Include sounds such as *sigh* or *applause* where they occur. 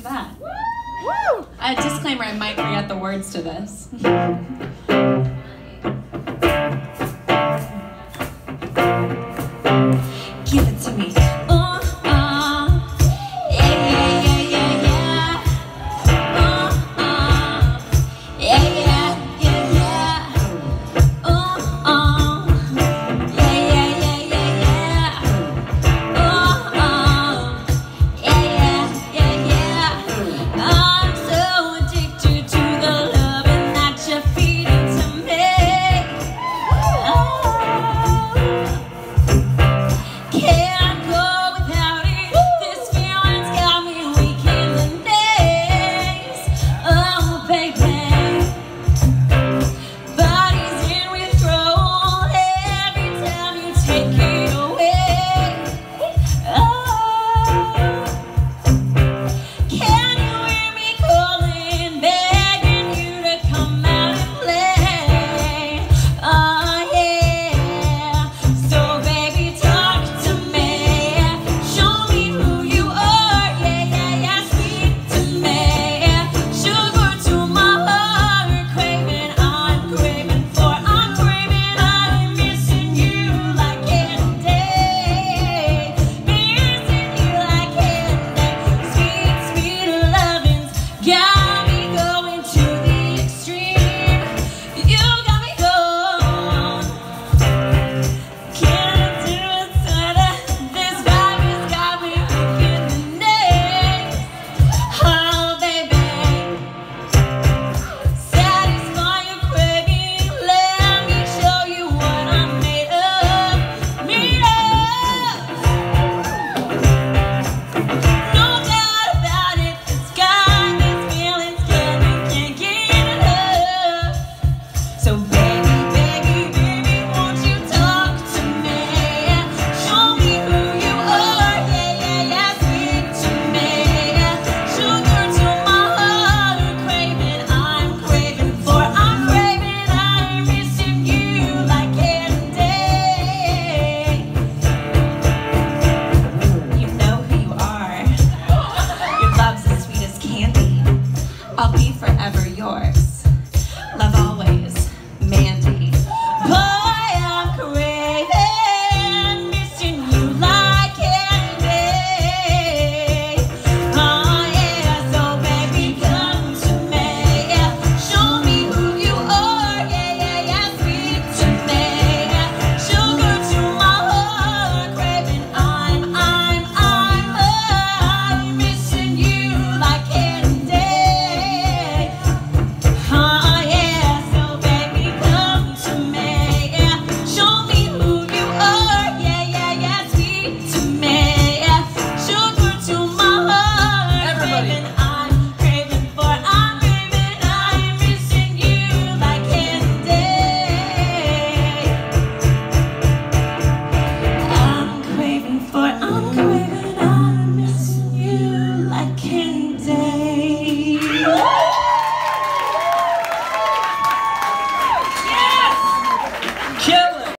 too bad. Woo! A disclaimer: I might forget the words to this. *laughs*